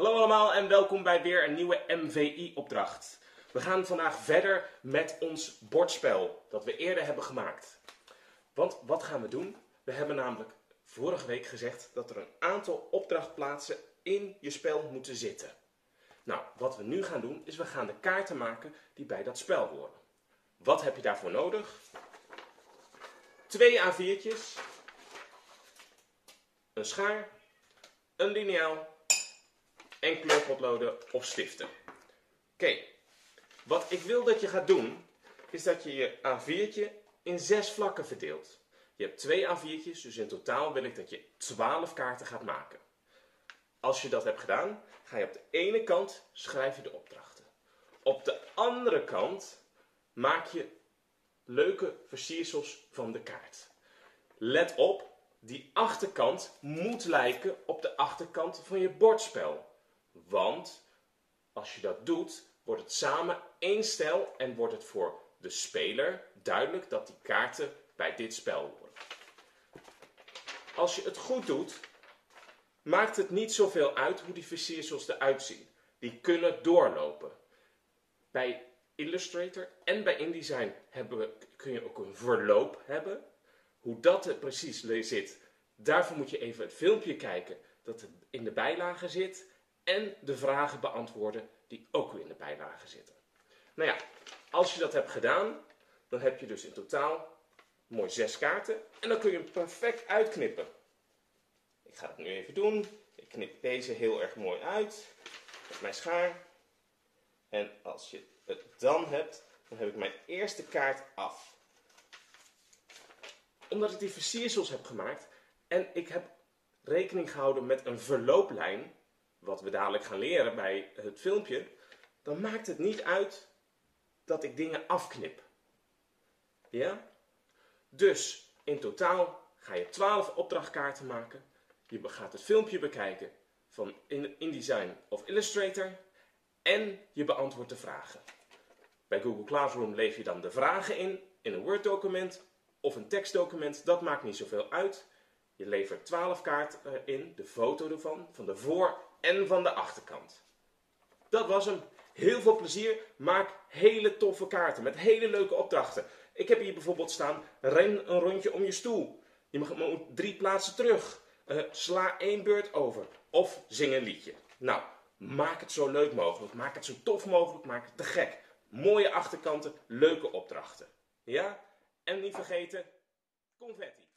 Hallo allemaal en welkom bij weer een nieuwe MVI-opdracht. We gaan vandaag verder met ons bordspel dat we eerder hebben gemaakt. Want wat gaan we doen? We hebben namelijk vorige week gezegd dat er een aantal opdrachtplaatsen in je spel moeten zitten. Nou, wat we nu gaan doen is we gaan de kaarten maken die bij dat spel horen. Wat heb je daarvoor nodig? Twee A4'tjes, een schaar, een liniaal en kleurpotloden of stiften. Oké, wat ik wil dat je gaat doen, is dat je je A4'tje in zes vlakken verdeelt. Je hebt twee A4'tjes, dus in totaal wil ik dat je 12 kaarten gaat maken. Als je dat hebt gedaan, ga je op de ene kant schrijf je de opdrachten. Op de andere kant maak je leuke versiersels van de kaart. Let op, die achterkant moet lijken op de achterkant van je bordspel. Want als je dat doet, wordt het samen één stijl en wordt het voor de speler duidelijk dat die kaarten bij dit spel horen. Als je het goed doet, maakt het niet zoveel uit hoe die versiersels eruit zien. Die kunnen doorlopen. Bij Illustrator en bij InDesign kun je ook een verloop hebben. Hoe dat er precies zit, daarvoor moet je even het filmpje kijken dat in de bijlage zit. En de vragen beantwoorden die ook weer in de bijlage zitten. Nou ja, als je dat hebt gedaan, dan heb je dus in totaal mooi zes kaarten. En dan kun je hem perfect uitknippen. Ik ga het nu even doen. Ik knip deze heel erg mooi uit met mijn schaar. En als je het dan hebt, dan heb ik mijn eerste kaart af. Omdat ik die versiersels heb gemaakt en ik heb rekening gehouden met een verlooplijn, wat we dadelijk gaan leren bij het filmpje, dan maakt het niet uit dat ik dingen afknip. Ja? Dus in totaal ga je 12 opdrachtkaarten maken. Je gaat het filmpje bekijken van InDesign of Illustrator en je beantwoordt de vragen. Bij Google Classroom leef je dan de vragen in, in een Word document of een tekstdocument, dat maakt niet zoveel uit. Je levert 12 kaarten in, de foto ervan, van de voor- en van de achterkant. Dat was hem. Heel veel plezier. Maak hele toffe kaarten met hele leuke opdrachten. Ik heb hier bijvoorbeeld staan, ren een rondje om je stoel. Je mag moet drie plaatsen terug. Uh, sla één beurt over. Of zing een liedje. Nou, maak het zo leuk mogelijk. Maak het zo tof mogelijk. Maak het te gek. Mooie achterkanten, leuke opdrachten. Ja? En niet vergeten, confetti.